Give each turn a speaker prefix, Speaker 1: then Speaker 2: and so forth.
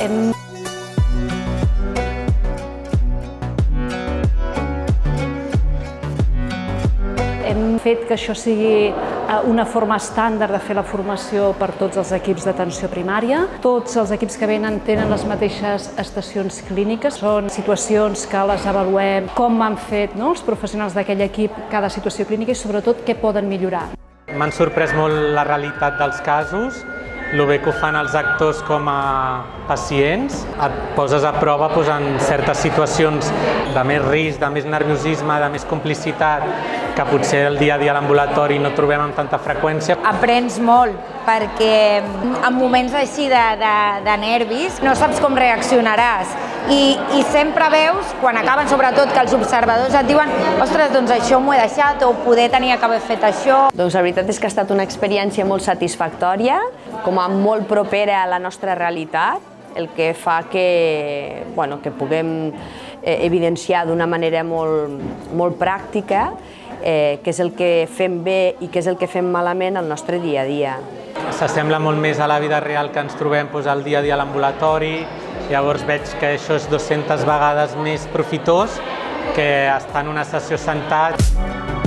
Speaker 1: Hem Hem fet que això sigui eh, una forma estàndard de fer la formació per tots els equips d'atenció primària. Tots els equips que venen tenen les mateixes estacions clíniques. Són situacions que les avaluem, com han fet no, els professionals d'aquell equip cada situació clínica i sobretot què poden millorar.
Speaker 2: M'han sorprès molt la realitat dels casos, el bé que ho fan els actors com a pacients, et poses a prova doncs, en certes situacions de més risc, de més nerviosisme, de més complicitat, que potser el dia a dia a l'ambulatori no trobem amb tanta freqüència.
Speaker 3: Aprens molt, perquè en moments així de, de, de nervis no saps com reaccionaràs. I, I sempre veus, quan acaben sobretot, que els observadors et diuen ostres, doncs això m'ho he deixat, o poder tenia que haver fet això.
Speaker 4: Doncs la veritat és que ha estat una experiència molt satisfactòria, com a molt propera a la nostra realitat, el que fa que, bueno, que puguem eh, evidenciar d'una manera molt, molt pràctica eh, què és el que fem bé i què és el que fem malament al nostre dia a dia.
Speaker 2: S'assembla molt més a la vida real que ens trobem doncs, al dia a dia a l'ambulatori, llavors veig que això és 200 vegades més profitós que estar en una sessió sentat.